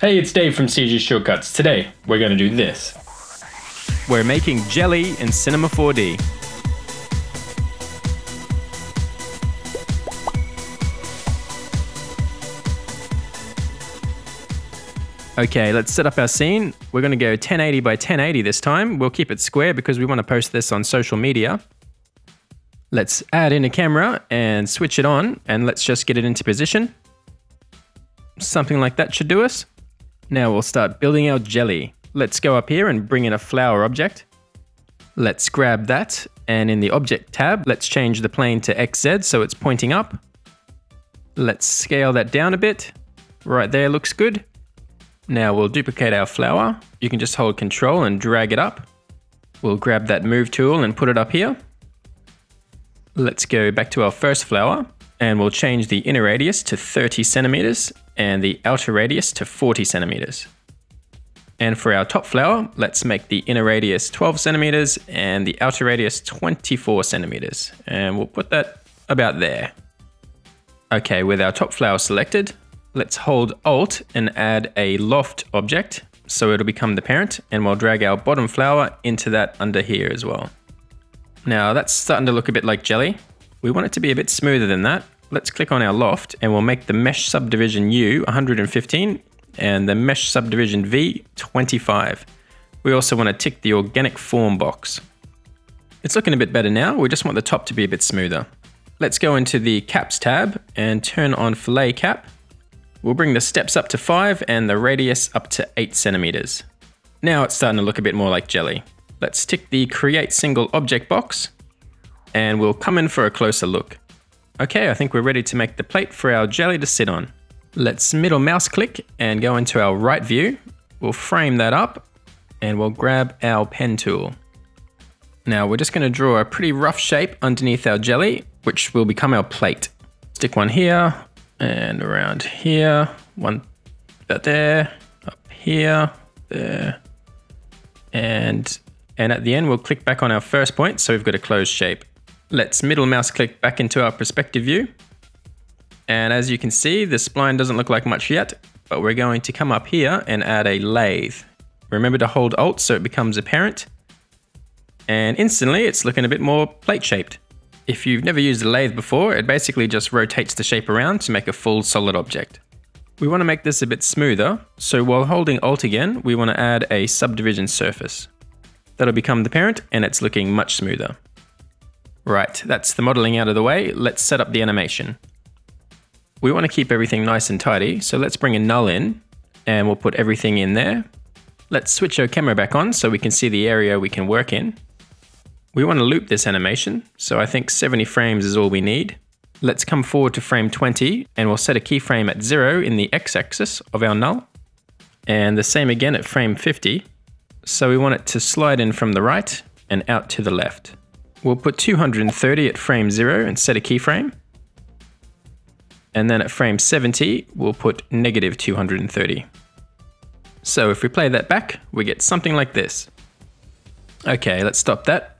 Hey, it's Dave from CG Shortcuts. Today, we're going to do this. We're making jelly in Cinema 4D. Okay, let's set up our scene. We're going to go 1080 by 1080 this time. We'll keep it square because we want to post this on social media. Let's add in a camera and switch it on and let's just get it into position. Something like that should do us. Now we'll start building our jelly. Let's go up here and bring in a flower object. Let's grab that and in the object tab, let's change the plane to XZ so it's pointing up. Let's scale that down a bit. Right there looks good. Now we'll duplicate our flower. You can just hold control and drag it up. We'll grab that move tool and put it up here. Let's go back to our first flower and we'll change the inner radius to 30 centimeters and the outer radius to 40 centimeters. And for our top flower, let's make the inner radius 12 centimeters and the outer radius 24 centimeters. And we'll put that about there. Okay, with our top flower selected, Let's hold Alt and add a loft object so it'll become the parent and we'll drag our bottom flower into that under here as well. Now that's starting to look a bit like jelly. We want it to be a bit smoother than that. Let's click on our loft and we'll make the mesh subdivision U 115 and the mesh subdivision V 25. We also want to tick the organic form box. It's looking a bit better now, we just want the top to be a bit smoother. Let's go into the caps tab and turn on fillet cap We'll bring the steps up to 5 and the radius up to 8 centimeters. Now it's starting to look a bit more like jelly. Let's tick the create single object box and we'll come in for a closer look. Okay, I think we're ready to make the plate for our jelly to sit on. Let's middle mouse click and go into our right view. We'll frame that up and we'll grab our pen tool. Now we're just gonna draw a pretty rough shape underneath our jelly, which will become our plate. Stick one here, and around here, one about there, up here, there, and and at the end we'll click back on our first point so we've got a closed shape. Let's middle mouse click back into our perspective view. And as you can see, the spline doesn't look like much yet, but we're going to come up here and add a lathe. Remember to hold Alt so it becomes apparent. And instantly it's looking a bit more plate shaped. If you've never used a lathe before, it basically just rotates the shape around to make a full solid object. We want to make this a bit smoother, so while holding Alt again, we want to add a subdivision surface. That'll become the parent and it's looking much smoother. Right, that's the modeling out of the way, let's set up the animation. We want to keep everything nice and tidy, so let's bring a null in, and we'll put everything in there. Let's switch our camera back on so we can see the area we can work in. We want to loop this animation, so I think 70 frames is all we need. Let's come forward to frame 20 and we'll set a keyframe at 0 in the x-axis of our null. And the same again at frame 50. So we want it to slide in from the right and out to the left. We'll put 230 at frame 0 and set a keyframe. And then at frame 70, we'll put negative 230. So if we play that back, we get something like this. Okay, let's stop that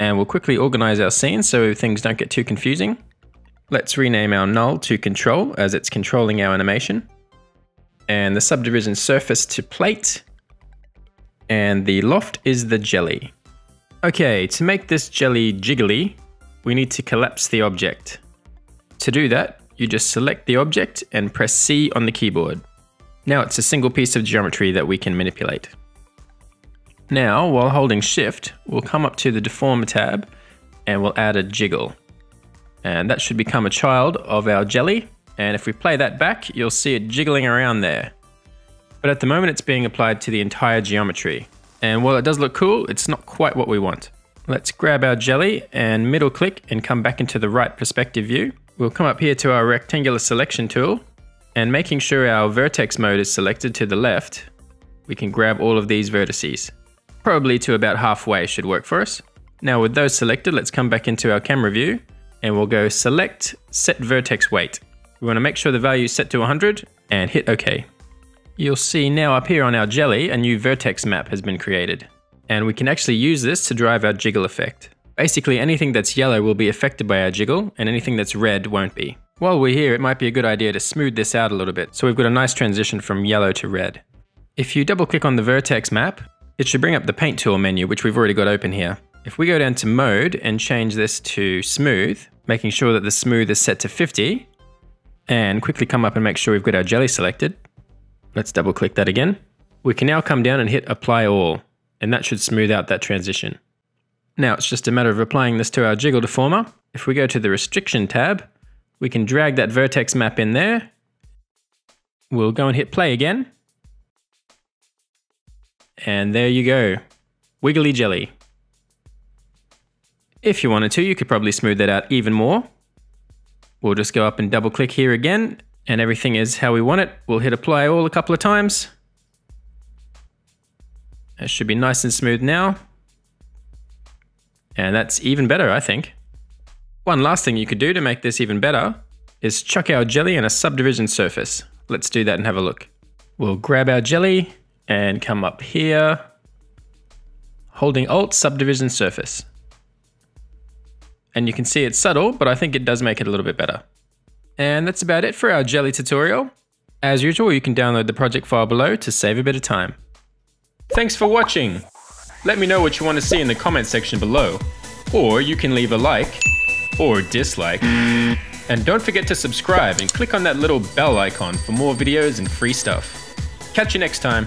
and we'll quickly organize our scene so things don't get too confusing. Let's rename our null to control as it's controlling our animation. And the subdivision surface to plate. And the loft is the jelly. Okay, to make this jelly jiggly, we need to collapse the object. To do that, you just select the object and press C on the keyboard. Now it's a single piece of geometry that we can manipulate. Now, while holding shift, we'll come up to the deform tab and we'll add a jiggle. And that should become a child of our jelly. And if we play that back, you'll see it jiggling around there. But at the moment it's being applied to the entire geometry. And while it does look cool, it's not quite what we want. Let's grab our jelly and middle click and come back into the right perspective view. We'll come up here to our rectangular selection tool and making sure our vertex mode is selected to the left, we can grab all of these vertices. Probably to about halfway should work for us. Now with those selected, let's come back into our camera view and we'll go select set vertex weight. We want to make sure the value is set to 100 and hit OK. You'll see now up here on our jelly, a new vertex map has been created. And we can actually use this to drive our jiggle effect. Basically anything that's yellow will be affected by our jiggle and anything that's red won't be. While we're here, it might be a good idea to smooth this out a little bit so we've got a nice transition from yellow to red. If you double click on the vertex map, it should bring up the paint tool menu, which we've already got open here. If we go down to mode and change this to smooth, making sure that the smooth is set to 50, and quickly come up and make sure we've got our jelly selected. Let's double click that again. We can now come down and hit apply all, and that should smooth out that transition. Now it's just a matter of applying this to our jiggle deformer. If we go to the restriction tab, we can drag that vertex map in there. We'll go and hit play again. And there you go. Wiggly jelly. If you wanted to, you could probably smooth that out even more. We'll just go up and double click here again, and everything is how we want it. We'll hit apply all a couple of times. It should be nice and smooth now. And that's even better, I think. One last thing you could do to make this even better is chuck our jelly in a subdivision surface. Let's do that and have a look. We'll grab our jelly and come up here, holding Alt Subdivision Surface. And you can see it's subtle, but I think it does make it a little bit better. And that's about it for our jelly tutorial. As usual, you can download the project file below to save a bit of time. Thanks for watching! Let me know what you want to see in the comment section below. Or you can leave a like, or dislike. And don't forget to subscribe and click on that little bell icon for more videos and free stuff. Catch you next time.